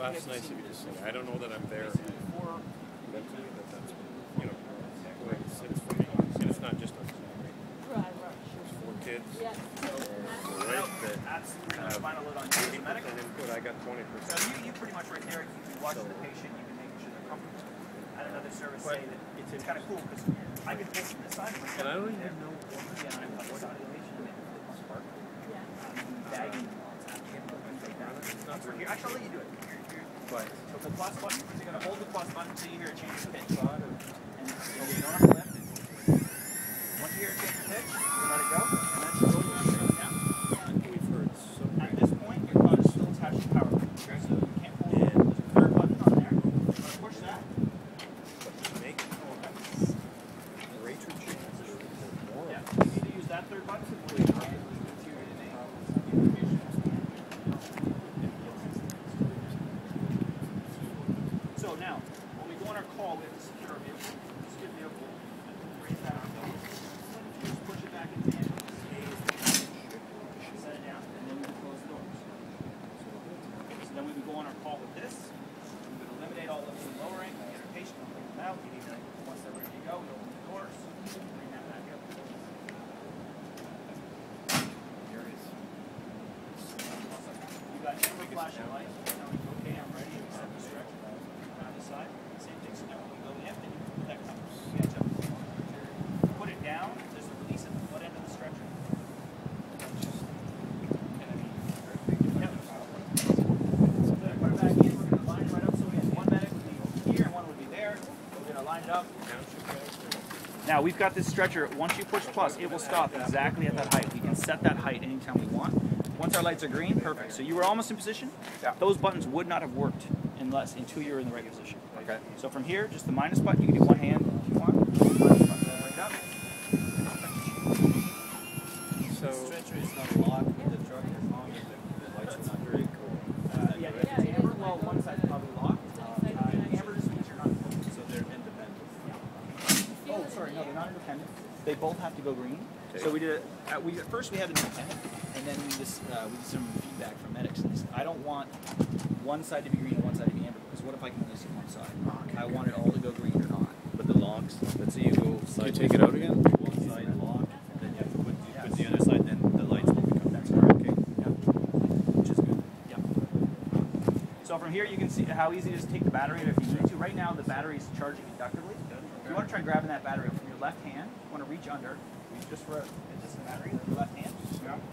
Well, that's nice of you to say. I don't know that I'm there mentally, but that's, you know, the way it sits for me. And it's not just us. Right, right, There's four kids. Yeah. There's a wife that Absolutely no have load on you as a eighty medic. percent input, I got 20%. So you, you pretty much right there, you can watch the patient, you can make sure they're comfortable. At another service say that it's, it's kind of cool because I can pull from this side. And I don't even know what Yeah, um, I cut this side of the patient and make it spark. Yeah. Bagging while it's happening. Here, actually, I'll let you do it. Here. So the plus button, so you're gonna hold the plus button until you hear a change of pitch. And so you don't have to lift it. Once you hear a change of pitch, you let it go, and then slowly bring it down. we've heard so At this point, your butt is still attached to the power button. Okay, so you can't hold it. There's a third button on there. You're gonna push that. make greater changes or more. Yeah. You need to use that third button to pull it right into your information. So now, when we go on our call, we have to secure our vehicle. Secure vehicle. Raise that arm down. Just push it back into the engine. Set it down, and then we can close the doors. So then we would go on our call with this. We would eliminate all of the lowering, the irritation, we'll bring them out. You need to, once they're ready to go, we open the doors, bring that back up. You got amber flashing lights, telling you, okay, I'm ready, accept this direction. On the side, same thing, so now when we go in, then you put that comes, catch up. Put it down, there's a release at the foot end of the stretcher. Yep. So then put it back in, we're gonna line it right up, so we have one medic would be here and one would be there. We're gonna line it up. Now we've got this stretcher. Once you push plus, it will stop exactly at that height. We can set that height anytime we want. Once our lights are green, perfect. So you were almost in position. Yeah. Those buttons would not have worked unless until you were in the right position. Okay. So from here, just the minus button. You can do one hand if you want. Right up. So Stretcher is not locked with the truck as long as the lights are not very cool. Uh, yeah, if it's amber, well, one side's probably locked. Uh, amber just you're not. So they're independent. Oh, sorry, no, they're not independent. They both have to go green. So we did. A, uh, we at first we had an independent, and then we just uh, we did some feedback from medics. And they said, I don't want one side to be green and one side to be amber because what if I can only see one side? I want it all to go green or not. But the locks, let's say you go side. take it out again? One side lock, and then you have to put, you put the other side, then the lights will become. That's correct. Okay. Yeah. Which is good. Yeah. So from here you can see how easy it is to take the battery out if you need to. Right now the battery is charging inductively. If you want to try grabbing that battery from your left hand, you want to reach under, reach just for it's just the battery with your left hand.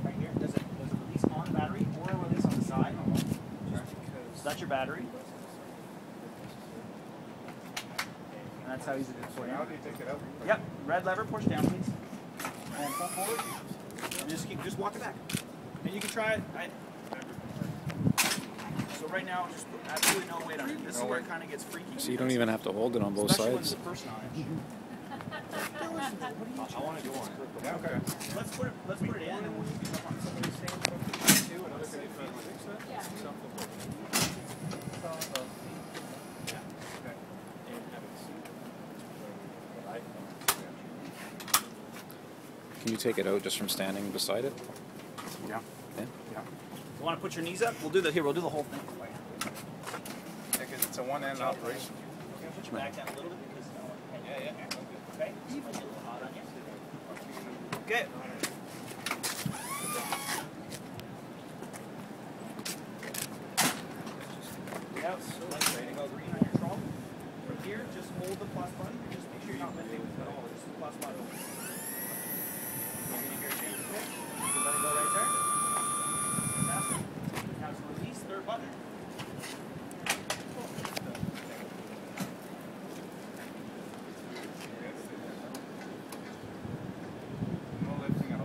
Right here. There's a, there's a release on the battery or a release on the side. So that's your battery. And that's how easy it is for you. How you take it out? Yep. Red lever, push down, please. And pull forward. And just keep, just walk it back. And you can try it. I, so right now, just put absolutely no weight on it. This is where it kind of gets freaky. So you don't even have to hold it on both Especially when sides. There's a person on it. I want to go on. Yeah, okay. Let's put it. Let's put it in, and we'll keep it up on somebody's Can you take it out just from standing beside it? Yeah. Yeah. Yeah. You want to put your knees up? We'll do the here. We'll do the whole thing. Because it's a one-end operation. Put your back down a little bit because no. Yeah, yeah. Okay. To plus button. make sure you're not lifting at all. Just the plus button. You're gonna hear change pitch right there. Fantastic. Now to release third button. No lifting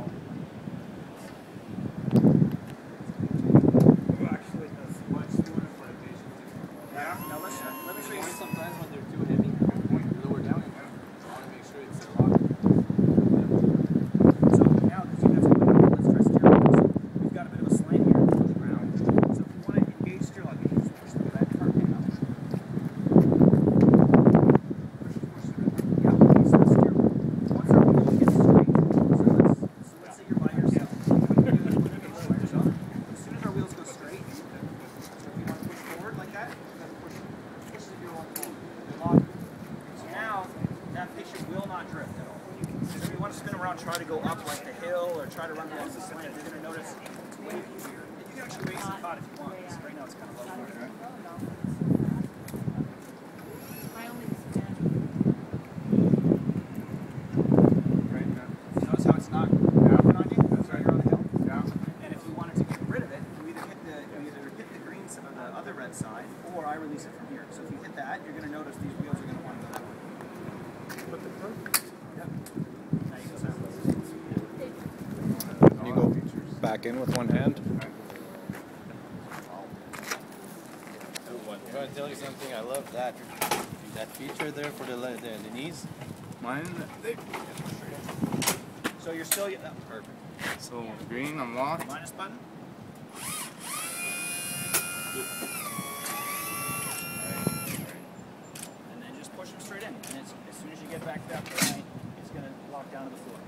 try to go up like the hill or try to run along the slant, you're going to notice it's wavy here. You can actually raise the cot if you want. 'cause Right now it's kind of low. I only. Right now. Notice how it's not grabbing on you? That's right, on the hill. Yeah. And if you wanted to get rid of it, you either hit the you either hit the green side or the other red side, or I release it from here. So if you hit that, you're going to notice these wheels are going to want to go that way. But the front, Yep. Now you go that way. Can you go back in with one hand? I'm gonna tell you something. I love that that feature there for the the, the knees. Mine, they, So you're still uh, perfect. so green, I'm locked. Minus button. And then just push them straight in. And it's, as soon as you get back to that point, it's going to lock down to the floor.